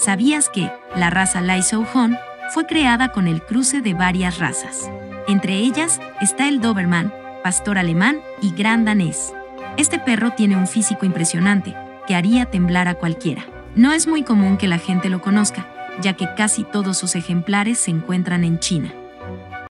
¿Sabías que la raza Lhasa fue creada con el cruce de varias razas? Entre ellas está el Doberman, pastor alemán y gran danés. Este perro tiene un físico impresionante, que haría temblar a cualquiera. No es muy común que la gente lo conozca, ya que casi todos sus ejemplares se encuentran en China.